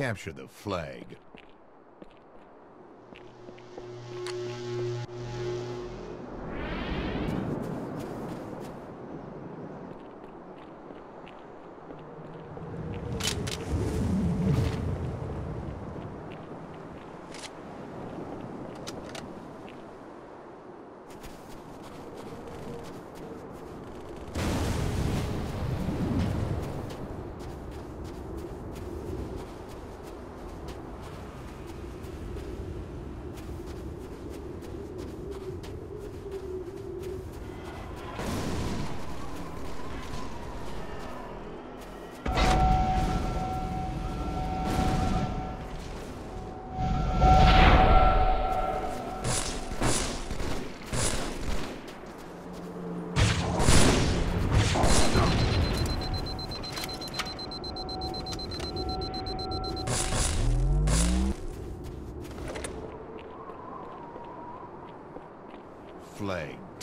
capture the flag.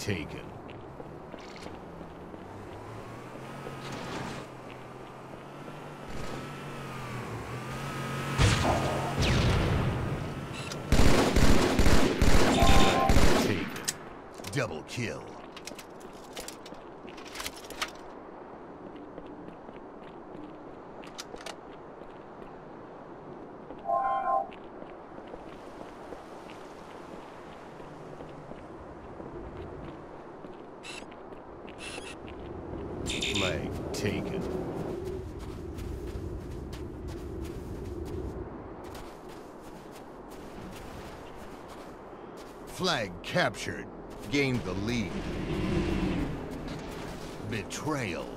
Taken. Double kill. Flag taken. Flag captured. Gained the lead. Betrayal.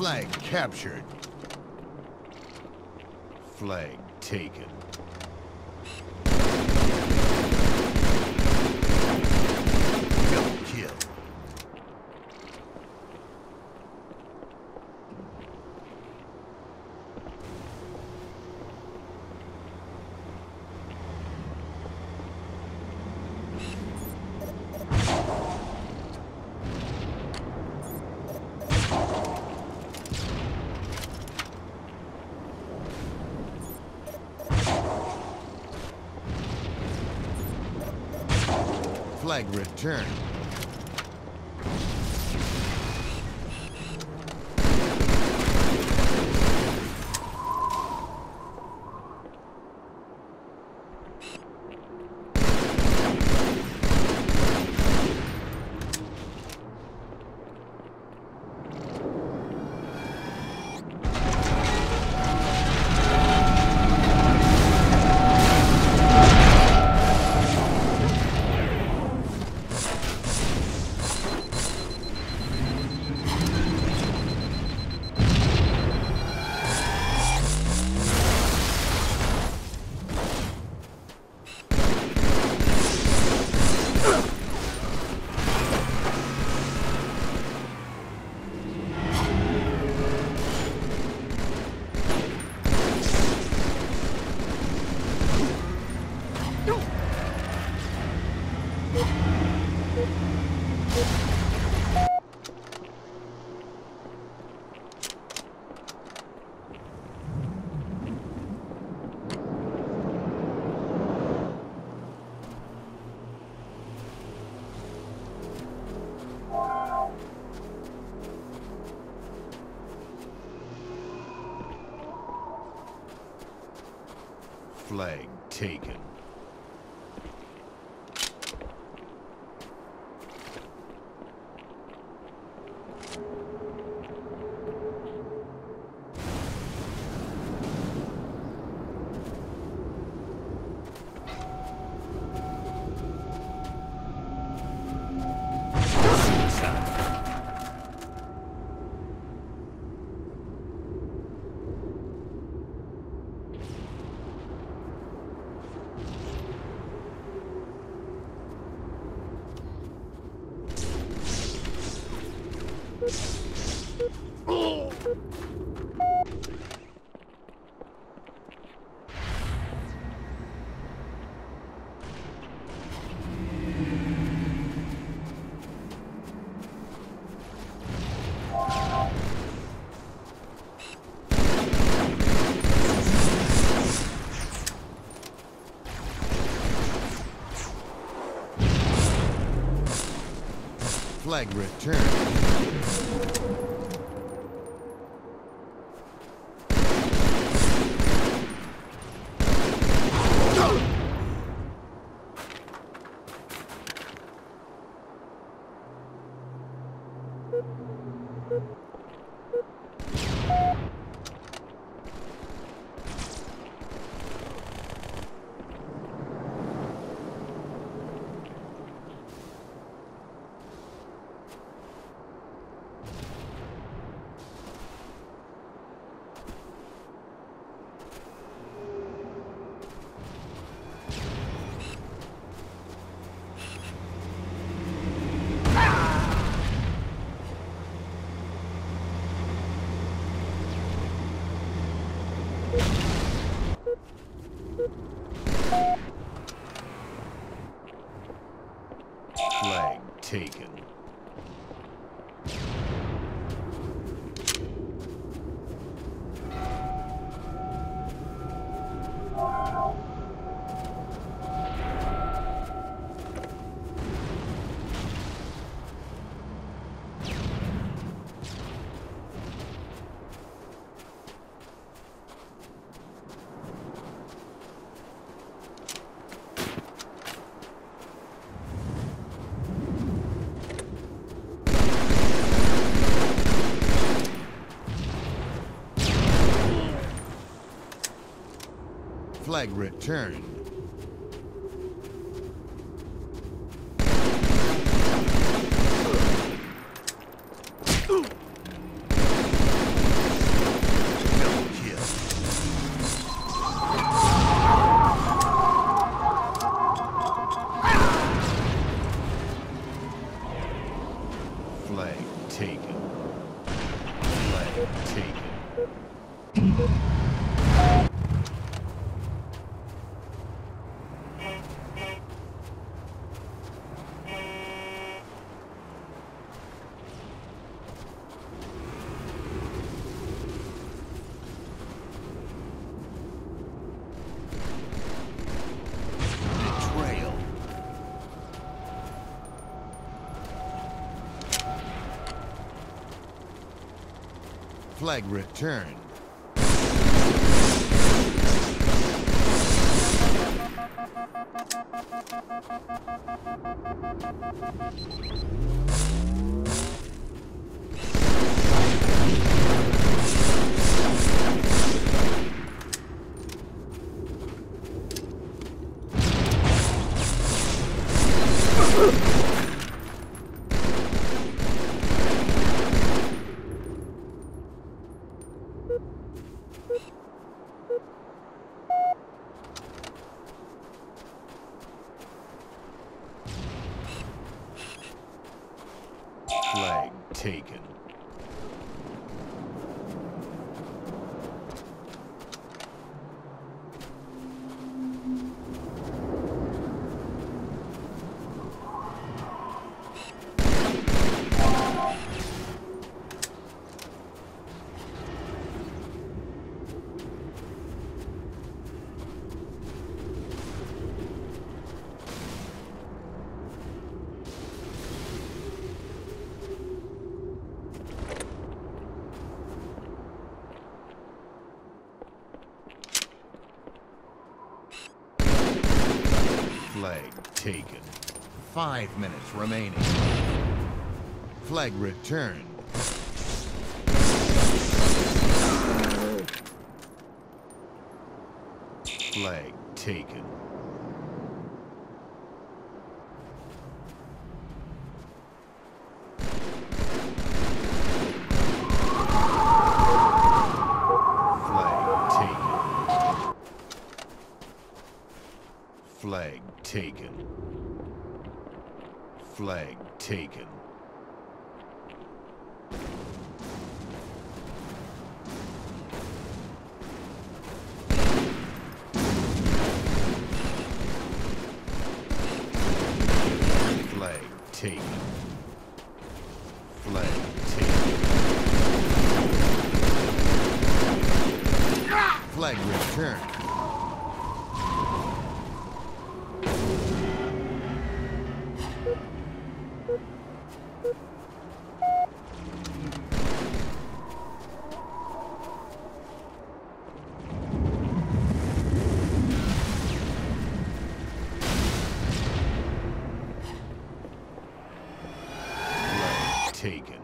Flag captured. Flag taken. Double kill. Flag returned. Flag taken. Flag returned. Flag taken. Flag returned. Double kill. Flag taken. Flag taken. Betrayal. Flag returned. Flag taken. Flag taken. Five minutes remaining. Flag returned. Flag taken. Flag taken. Flag taken. Flag taken. taken. Flag taken. Flag returned. Flag taken.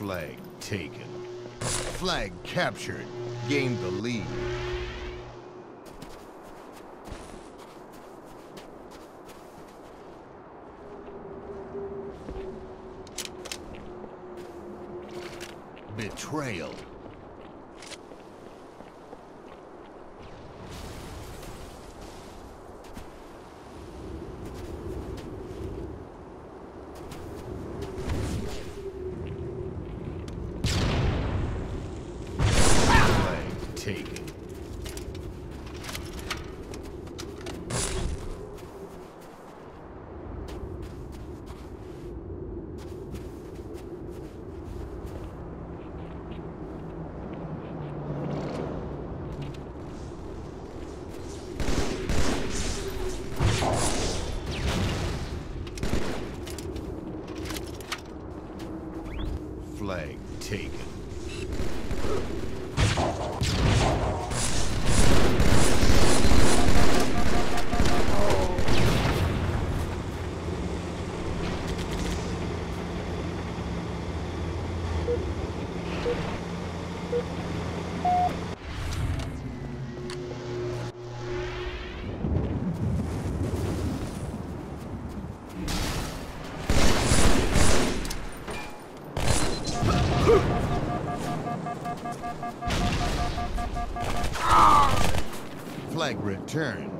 Flag taken. Flag captured. Gained the lead. Betrayal. Flag taken. Flag taken. Flag returned.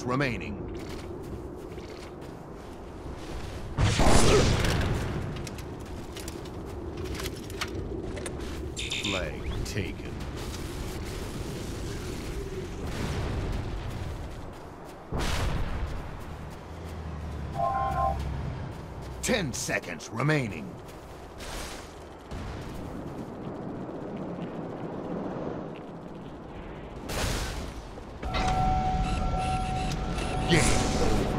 Remaining. Flag taken. Ten seconds remaining. Game.